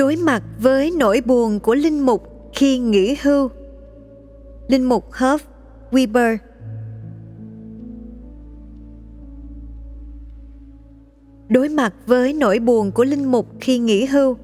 đối mặt với nỗi buồn của linh mục khi nghỉ hưu. Linh mục Huff Weber. Đối mặt với nỗi buồn của linh mục khi nghỉ hưu.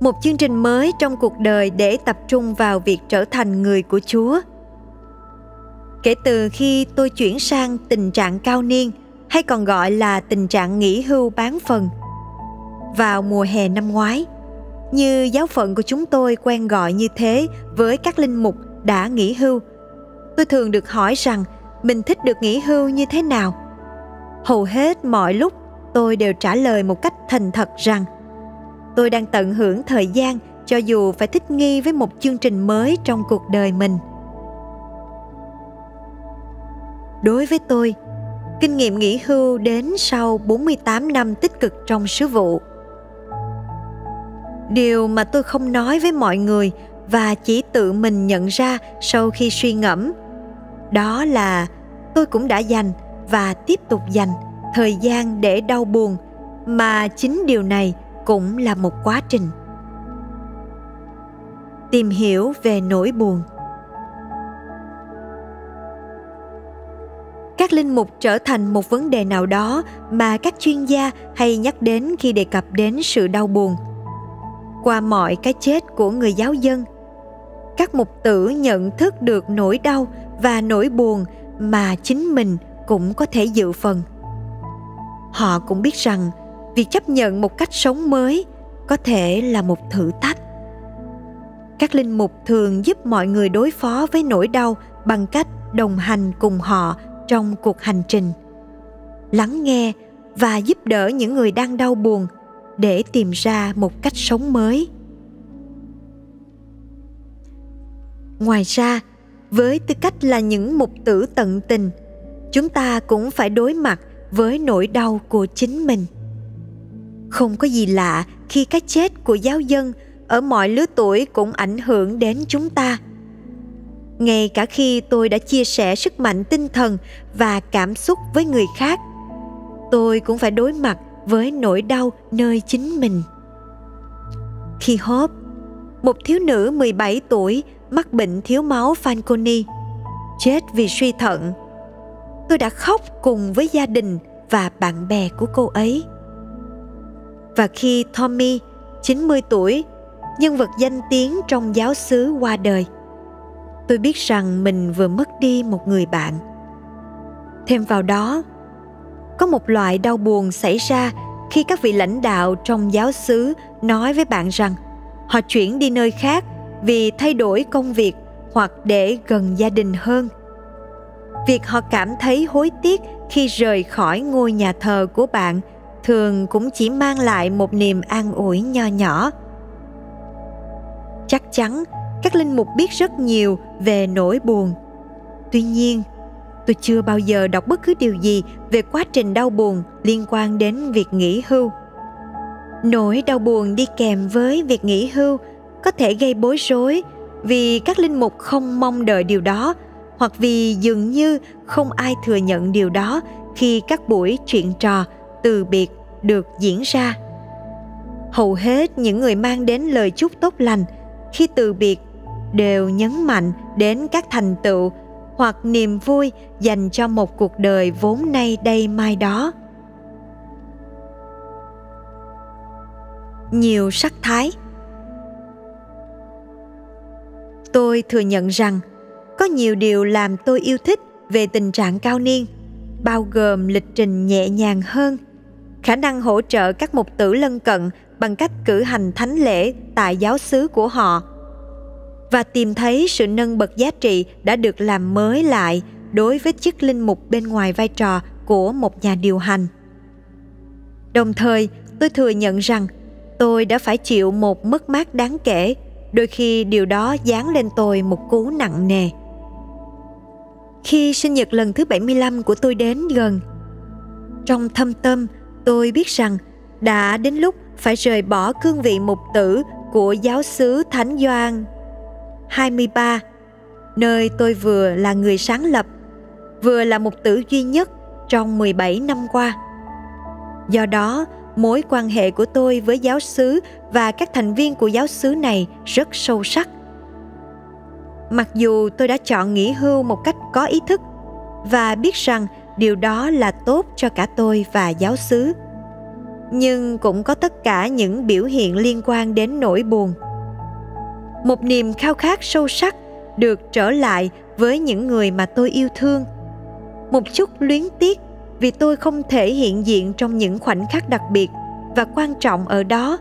Một chương trình mới trong cuộc đời để tập trung vào việc trở thành người của chúa. Kể từ khi tôi chuyển sang tình trạng cao niên hay còn gọi là tình trạng nghỉ hưu bán phần. Vào mùa hè năm ngoái, như giáo phận của chúng tôi quen gọi như thế với các linh mục đã nghỉ hưu, tôi thường được hỏi rằng mình thích được nghỉ hưu như thế nào. Hầu hết mọi lúc, tôi đều trả lời một cách thành thật rằng tôi đang tận hưởng thời gian cho dù phải thích nghi với một chương trình mới trong cuộc đời mình. Đối với tôi kinh nghiệm nghỉ hưu đến sau 48 năm tích cực trong sứ vụ. Điều mà tôi không nói với mọi người và chỉ tự mình nhận ra sau khi suy ngẫm, đó là tôi cũng đã dành và tiếp tục dành thời gian để đau buồn, mà chính điều này cũng là một quá trình. Tìm hiểu về nỗi buồn. Linh mục trở thành một vấn đề nào đó mà các chuyên gia hay nhắc đến khi đề cập đến sự đau buồn. Qua mọi cái chết của người giáo dân, các mục tử nhận thức được nỗi đau và nỗi buồn mà chính mình cũng có thể dự phần. Họ cũng biết rằng việc chấp nhận một cách sống mới có thể là một thử thách. Các linh mục thường giúp mọi người đối phó với nỗi đau bằng cách đồng hành cùng họ trong cuộc hành trình. Lắng nghe và giúp đỡ những người đang đau buồn để tìm ra một cách sống mới. Ngoài ra, với tư cách là những mục tử tận tình, chúng ta cũng phải đối mặt với nỗi đau của chính mình. Không có gì lạ khi cái chết của giáo dân ở mọi lứa tuổi cũng ảnh hưởng đến chúng ta ngay cả khi tôi đã chia sẻ sức mạnh tinh thần và cảm xúc với người khác tôi cũng phải đối mặt với nỗi đau nơi chính mình khi hốp một thiếu nữ 17 tuổi mắc bệnh thiếu máu Fanconi, chết vì suy thận. Tôi đã khóc cùng với gia đình và bạn bè của cô ấy. Và khi Tommy, 90 tuổi, nhân vật danh tiếng trong giáo xứ qua đời, tôi biết rằng mình vừa mất đi một người bạn. Thêm vào đó, có một loại đau buồn xảy ra khi các vị lãnh đạo trong giáo xứ nói với bạn rằng họ chuyển đi nơi khác vì thay đổi công việc hoặc để gần gia đình hơn việc họ cảm thấy hối tiếc khi rời khỏi ngôi nhà thờ của bạn thường cũng chỉ mang lại một niềm an ủi nho nhỏ chắc chắn các linh mục biết rất nhiều về nỗi buồn. Tuy nhiên, tôi chưa bao giờ đọc bất cứ điều gì về quá trình đau buồn liên quan đến việc nghỉ hưu. Nỗi đau buồn đi kèm với việc nghỉ hưu có thể gây bối rối vì các linh mục không mong đợi điều đó hoặc vì dường như không ai thừa nhận điều đó khi các buổi chuyện trò từ biệt được diễn ra. Hầu hết những người mang đến lời chúc tốt lành khi từ biệt đều nhấn mạnh đến các thành tựu hoặc niềm vui dành cho một cuộc đời vốn nay đây mai đó. Nhiều sắc thái. Tôi thừa nhận rằng có nhiều điều làm tôi yêu thích về tình trạng cao niên, bao gồm lịch trình nhẹ nhàng hơn, khả năng hỗ trợ các mục tử lân cận bằng cách cử hành thánh lễ tại giáo xứ của họ và tìm thấy sự nâng bậc giá trị đã được làm mới lại đối với chức linh mục bên ngoài vai trò của một nhà điều hành. Đồng thời, tôi thừa nhận rằng tôi đã phải chịu một mất mát đáng kể, đôi khi điều đó dán lên tôi một cú nặng nề. Khi sinh nhật lần thứ 75 của tôi đến gần, trong thâm tâm tôi biết rằng đã đến lúc phải rời bỏ cương vị mục tử của giáo sứ Thánh Doan. 23 nơi tôi vừa là người sáng lập, vừa là mục tử duy nhất trong 17 năm qua. Do đó, mối quan hệ của tôi với giáo xứ và các thành viên của giáo xứ này rất sâu sắc. Mặc dù tôi đã chọn nghỉ hưu một cách có ý thức và biết rằng điều đó là tốt cho cả tôi và giáo xứ nhưng cũng có tất cả những biểu hiện liên quan đến nỗi buồn một niềm khao khát sâu sắc được trở lại với những người mà tôi yêu thương. Một chút luyến tiếc vì tôi không thể hiện diện trong những khoảnh khắc đặc biệt và quan trọng ở đó.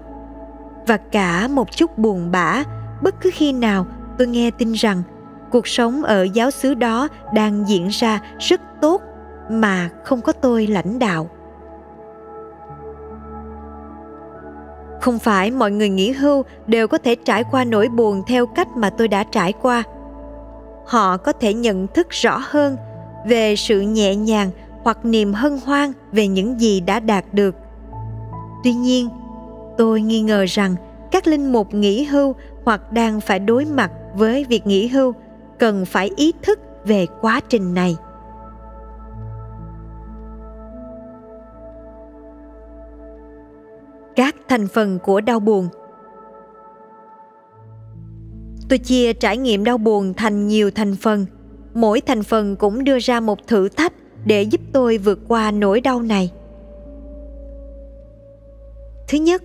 Và cả một chút buồn bã, bất cứ khi nào tôi nghe tin rằng cuộc sống ở giáo xứ đó đang diễn ra rất tốt mà không có tôi lãnh đạo. Không phải mọi người nghỉ hưu đều có thể trải qua nỗi buồn theo cách mà tôi đã trải qua. Họ có thể nhận thức rõ hơn về sự nhẹ nhàng hoặc niềm hân hoan về những gì đã đạt được. Tuy nhiên, tôi nghi ngờ rằng các linh mục nghỉ hưu hoặc đang phải đối mặt với việc nghỉ hưu cần phải ý thức về quá trình này. Các thành phần của đau buồn. Tôi chia trải nghiệm đau buồn thành nhiều thành phần. Mỗi thành phần cũng đưa ra một thử thách để giúp tôi vượt qua nỗi đau này. Thứ nhất,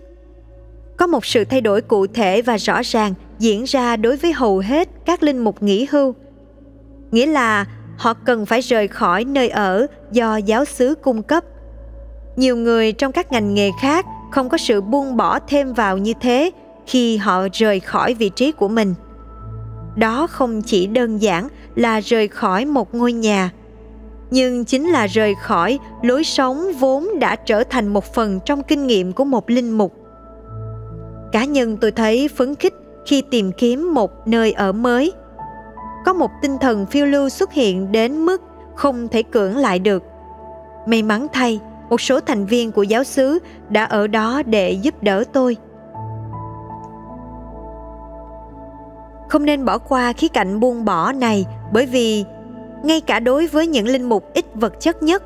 có một sự thay đổi cụ thể và rõ ràng diễn ra đối với hầu hết các linh mục nghỉ hưu. Nghĩa là họ cần phải rời khỏi nơi ở do giáo xứ cung cấp. Nhiều người trong các ngành nghề khác không có sự buông bỏ thêm vào như thế khi họ rời khỏi vị trí của mình. Đó không chỉ đơn giản là rời khỏi một ngôi nhà, nhưng chính là rời khỏi, lối sống vốn đã trở thành một phần trong kinh nghiệm của một linh mục. Cá nhân tôi thấy phấn khích khi tìm kiếm một nơi ở mới. Có một tinh thần phiêu lưu xuất hiện đến mức không thể cưỡng lại được. May mắn thay một số thành viên của giáo xứ đã ở đó để giúp đỡ tôi. Không nên bỏ qua khía cạnh buông bỏ này, bởi vì ngay cả đối với những linh mục ít vật chất nhất,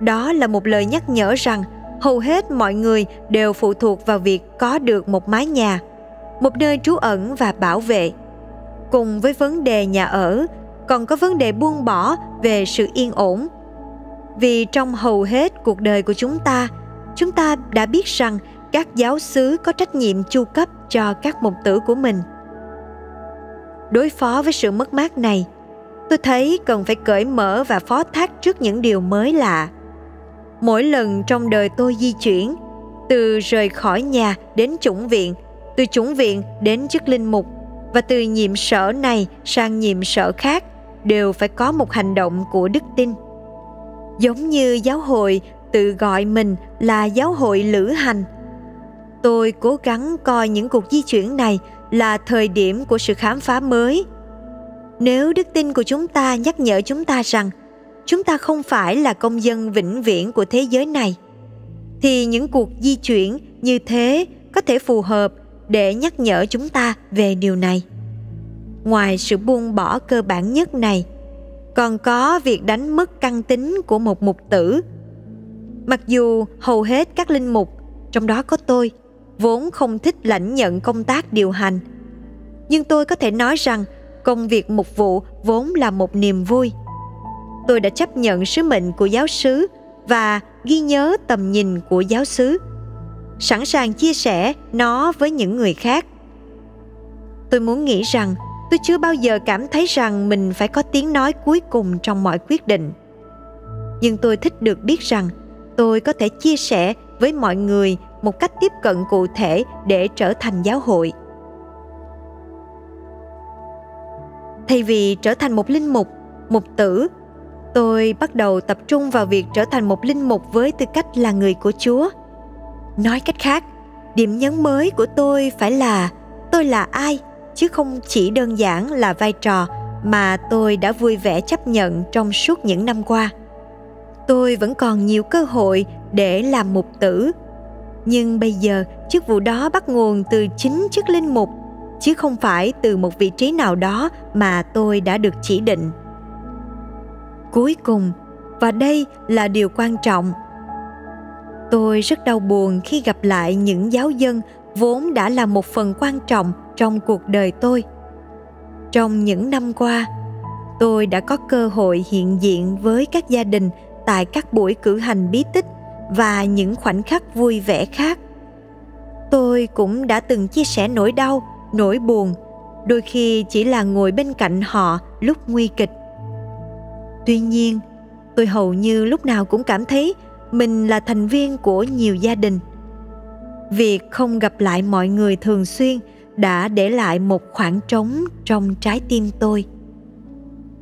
đó là một lời nhắc nhở rằng hầu hết mọi người đều phụ thuộc vào việc có được một mái nhà, một nơi trú ẩn và bảo vệ. Cùng với vấn đề nhà ở, còn có vấn đề buông bỏ về sự yên ổn vì trong hầu hết cuộc đời của chúng ta chúng ta đã biết rằng các giáo xứ có trách nhiệm chu cấp cho các mục tử của mình. Đối phó với sự mất mát này, tôi thấy cần phải cởi mở và phó thác trước những điều mới lạ. Mỗi lần trong đời tôi di chuyển, từ rời khỏi nhà đến chủng viện, từ chủng viện đến chức linh mục, và từ nhiệm sở này sang nhiệm sở khác, đều phải có một hành động của đức tin giống như giáo hội, tự gọi mình là giáo hội lữ hành. Tôi cố gắng coi những cuộc di chuyển này là thời điểm của sự khám phá mới. Nếu đức tin của chúng ta nhắc nhở chúng ta rằng chúng ta không phải là công dân vĩnh viễn của thế giới này, thì những cuộc di chuyển như thế có thể phù hợp để nhắc nhở chúng ta về điều này. Ngoài sự buông bỏ cơ bản nhất này còn có việc đánh mất căn tính của một mục tử. Mặc dù hầu hết các linh mục, trong đó có tôi, vốn không thích lãnh nhận công tác điều hành. Nhưng tôi có thể nói rằng công việc mục vụ vốn là một niềm vui. Tôi đã chấp nhận sứ mệnh của giáo sứ và ghi nhớ tầm nhìn của giáo sứ, sẵn sàng chia sẻ nó với những người khác. Tôi muốn nghĩ rằng tôi chưa bao giờ cảm thấy rằng mình phải có tiếng nói cuối cùng trong mọi quyết định. Nhưng tôi thích được biết rằng tôi có thể chia sẻ với mọi người một cách tiếp cận cụ thể để trở thành giáo hội. Thay vì trở thành một linh mục mục tử, tôi bắt đầu tập trung vào việc trở thành một linh mục với tư cách là người của chúa. Nói cách khác, điểm nhấn mới của tôi phải là tôi là ai? Chứ không chỉ đơn giản là vai trò mà tôi đã vui vẻ chấp nhận trong suốt những năm qua. Tôi vẫn còn nhiều cơ hội để làm mục tử. Nhưng bây giờ, chức vụ đó bắt nguồn từ chính chức linh mục, chứ không phải từ một vị trí nào đó mà tôi đã được chỉ định. Cuối cùng, và đây là điều quan trọng, tôi rất đau buồn khi gặp lại những giáo dân vốn đã là một phần quan trọng trong cuộc đời tôi. Trong những năm qua, tôi đã có cơ hội hiện diện với các gia đình tại các buổi cử hành bí tích và những khoảnh khắc vui vẻ khác. Tôi cũng đã từng chia sẻ nỗi đau, nỗi buồn, đôi khi chỉ là ngồi bên cạnh họ lúc nguy kịch. Tuy nhiên, tôi hầu như lúc nào cũng cảm thấy mình là thành viên của nhiều gia đình việc không gặp lại mọi người thường xuyên đã để lại một khoảng trống trong trái tim tôi.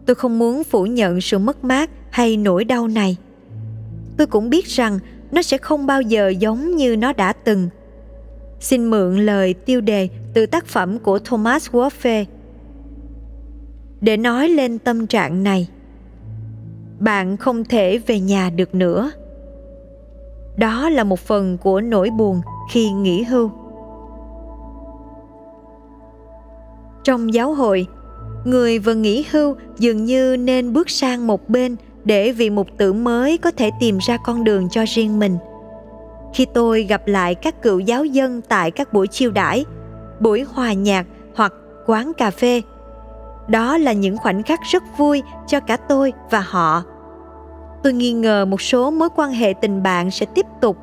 Tôi không muốn phủ nhận sự mất mát hay nỗi đau này. Tôi cũng biết rằng nó sẽ không bao giờ giống như nó đã từng. Xin mượn lời tiêu đề từ tác phẩm của thomas wolfe. Để nói lên tâm trạng này, bạn không thể về nhà được nữa. Đó là một phần của nỗi buồn khi nghỉ hưu. Trong giáo hội, người vừa nghỉ hưu dường như nên bước sang một bên để vị mục tử mới có thể tìm ra con đường cho riêng mình. Khi tôi gặp lại các cựu giáo dân tại các buổi chiêu đãi, buổi hòa nhạc hoặc quán cà phê, đó là những khoảnh khắc rất vui cho cả tôi và họ. Tôi nghi ngờ một số mối quan hệ tình bạn sẽ tiếp tục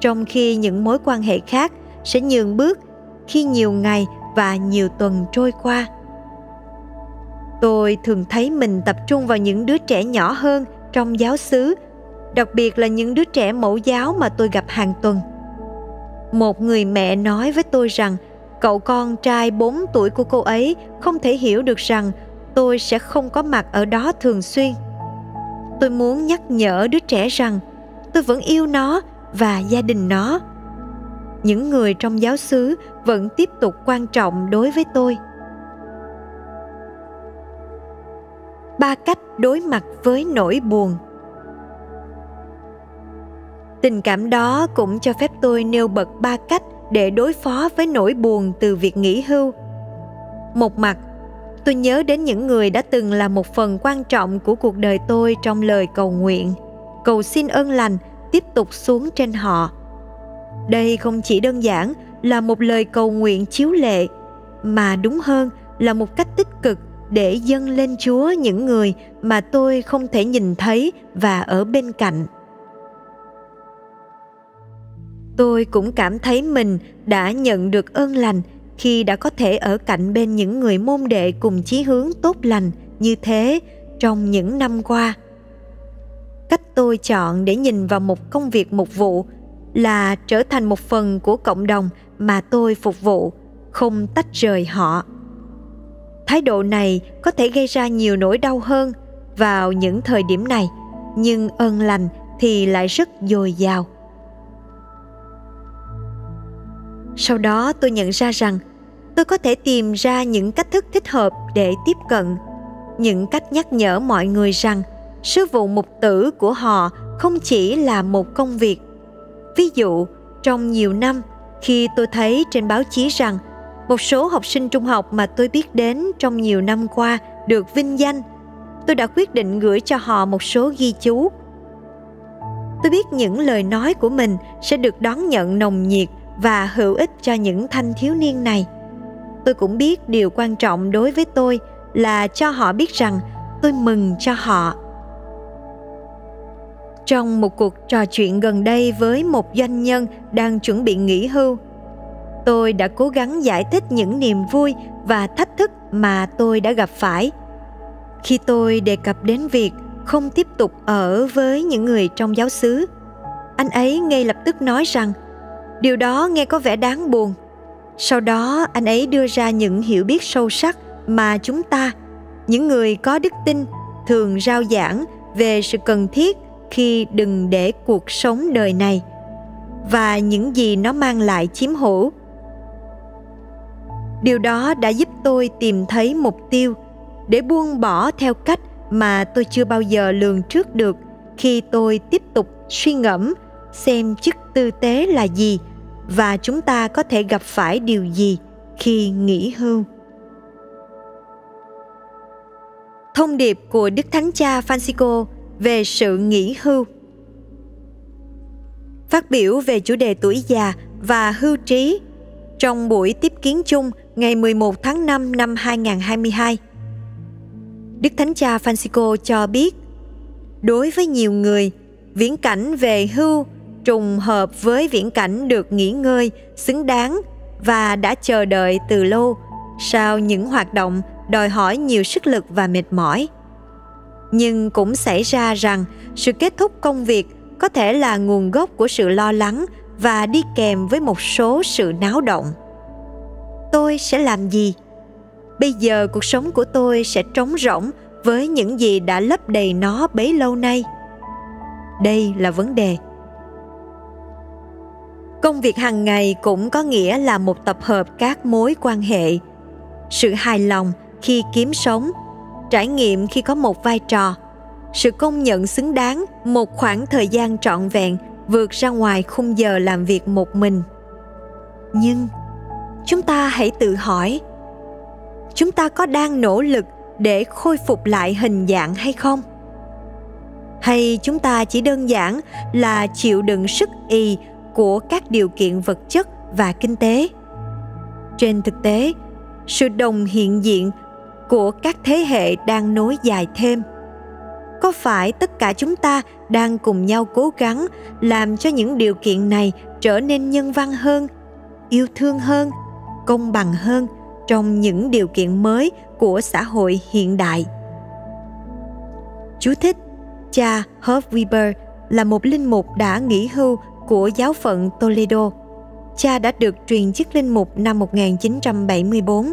trong khi những mối quan hệ khác sẽ nhường bước khi nhiều ngày và nhiều tuần trôi qua. Tôi thường thấy mình tập trung vào những đứa trẻ nhỏ hơn trong giáo xứ, đặc biệt là những đứa trẻ mẫu giáo mà tôi gặp hàng tuần. Một người mẹ nói với tôi rằng, cậu con trai 4 tuổi của cô ấy không thể hiểu được rằng tôi sẽ không có mặt ở đó thường xuyên. Tôi muốn nhắc nhở đứa trẻ rằng, tôi vẫn yêu nó và gia đình nó. Những người trong giáo xứ vẫn tiếp tục quan trọng đối với tôi. Ba cách đối mặt với nỗi buồn. Tình cảm đó cũng cho phép tôi nêu bật ba cách để đối phó với nỗi buồn từ việc nghỉ hưu. Một mặt, tôi nhớ đến những người đã từng là một phần quan trọng của cuộc đời tôi trong lời cầu nguyện, cầu xin ơn lành tiếp tục xuống trên họ. Đây không chỉ đơn giản là một lời cầu nguyện chiếu lệ, mà đúng hơn là một cách tích cực để dâng lên chúa những người mà tôi không thể nhìn thấy và ở bên cạnh. Tôi cũng cảm thấy mình đã nhận được ơn lành khi đã có thể ở cạnh bên những người môn đệ cùng chí hướng tốt lành như thế trong những năm qua cách tôi chọn để nhìn vào một công việc mục vụ là trở thành một phần của cộng đồng mà tôi phục vụ, không tách rời họ. Thái độ này có thể gây ra nhiều nỗi đau hơn vào những thời điểm này, nhưng ơn lành thì lại rất dồi dào. Sau đó tôi nhận ra rằng tôi có thể tìm ra những cách thức thích hợp để tiếp cận, những cách nhắc nhở mọi người rằng sứ vụ mục tử của họ không chỉ là một công việc. Ví dụ, trong nhiều năm, khi tôi thấy trên báo chí rằng một số học sinh trung học mà tôi biết đến trong nhiều năm qua được vinh danh, tôi đã quyết định gửi cho họ một số ghi chú. Tôi biết những lời nói của mình sẽ được đón nhận nồng nhiệt và hữu ích cho những thanh thiếu niên này. Tôi cũng biết điều quan trọng đối với tôi là cho họ biết rằng tôi mừng cho họ trong một cuộc trò chuyện gần đây với một doanh nhân đang chuẩn bị nghỉ hưu, tôi đã cố gắng giải thích những niềm vui và thách thức mà tôi đã gặp phải. Khi tôi đề cập đến việc không tiếp tục ở với những người trong giáo xứ, anh ấy ngay lập tức nói rằng, điều đó nghe có vẻ đáng buồn. Sau đó, anh ấy đưa ra những hiểu biết sâu sắc mà chúng ta, những người có đức tin, thường rao giảng về sự cần thiết khi đừng để cuộc sống đời này và những gì nó mang lại chiếm hữu. Điều đó đã giúp tôi tìm thấy mục tiêu để buông bỏ theo cách mà tôi chưa bao giờ lường trước được khi tôi tiếp tục suy ngẫm xem chức tư tế là gì và chúng ta có thể gặp phải điều gì khi nghỉ hưu. Thông điệp của đức thánh cha francisco về sự nghỉ hưu Phát biểu về chủ đề tuổi già và hưu trí trong buổi tiếp kiến chung ngày 11 tháng 5 năm 2022. Đức Thánh Cha Francisco cho biết, đối với nhiều người, viễn cảnh về hưu trùng hợp với viễn cảnh được nghỉ ngơi xứng đáng và đã chờ đợi từ lâu sau những hoạt động đòi hỏi nhiều sức lực và mệt mỏi nhưng cũng xảy ra rằng sự kết thúc công việc có thể là nguồn gốc của sự lo lắng và đi kèm với một số sự náo động. Tôi sẽ làm gì? Bây giờ cuộc sống của tôi sẽ trống rỗng với những gì đã lấp đầy nó bấy lâu nay. Đây là vấn đề. Công việc hàng ngày cũng có nghĩa là một tập hợp các mối quan hệ. Sự hài lòng khi kiếm sống trải nghiệm khi có một vai trò. Sự công nhận xứng đáng một khoảng thời gian trọn vẹn vượt ra ngoài khung giờ làm việc một mình. Nhưng, chúng ta hãy tự hỏi, chúng ta có đang nỗ lực để khôi phục lại hình dạng hay không? Hay chúng ta chỉ đơn giản là chịu đựng sức y của các điều kiện vật chất và kinh tế? Trên thực tế, sự đồng hiện diện của các thế hệ đang nối dài thêm có phải tất cả chúng ta đang cùng nhau cố gắng làm cho những điều kiện này trở nên nhân văn hơn, yêu thương hơn, công bằng hơn trong những điều kiện mới của xã hội hiện đại chú thích, cha Herb Weber là một linh mục đã nghỉ hưu của giáo phận Toledo. Cha đã được truyền chức linh mục năm 1974.